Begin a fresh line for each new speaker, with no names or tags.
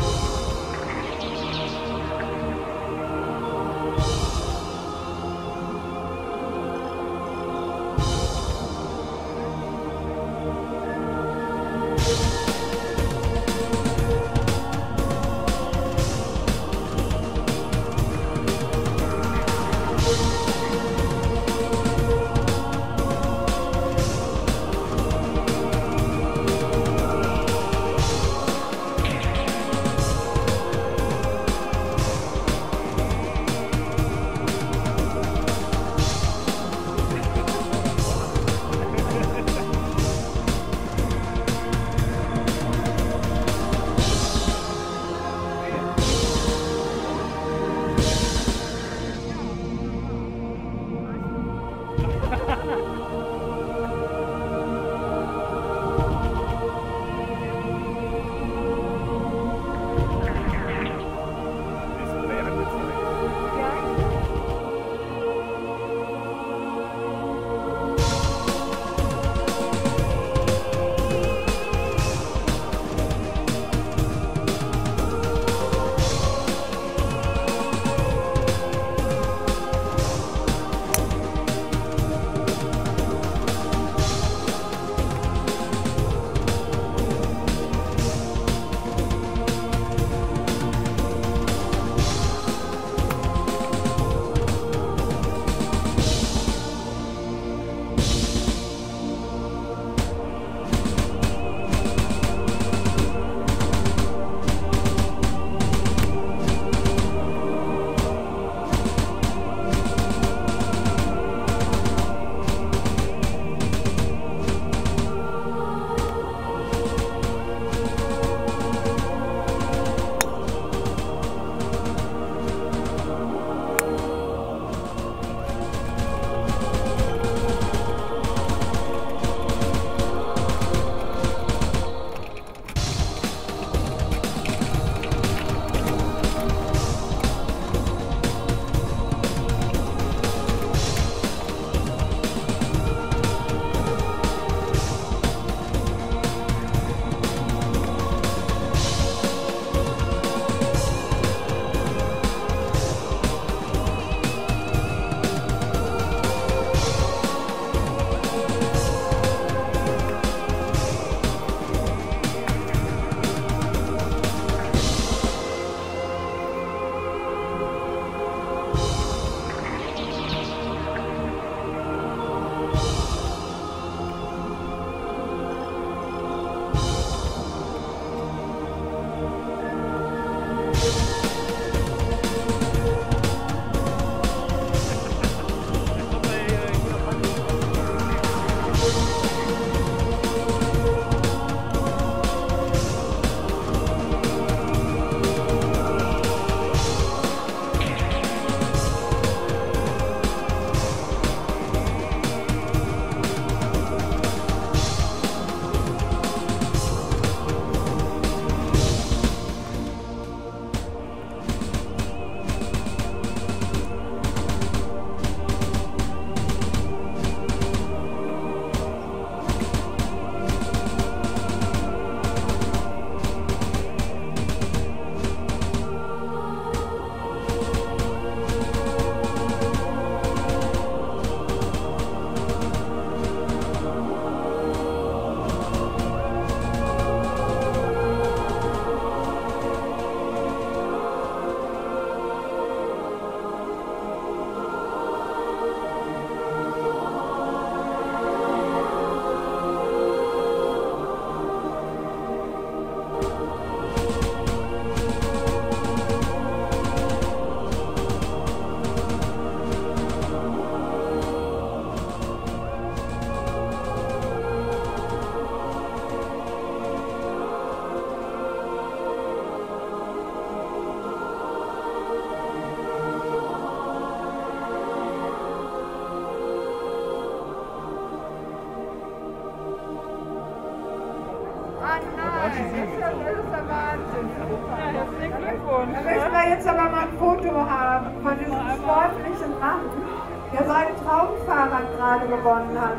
you Glückwunsch. Da möchten wir jetzt aber mal ein Foto haben von diesem sportlichen Mann, der sein Traumfahrrad gerade gewonnen hat.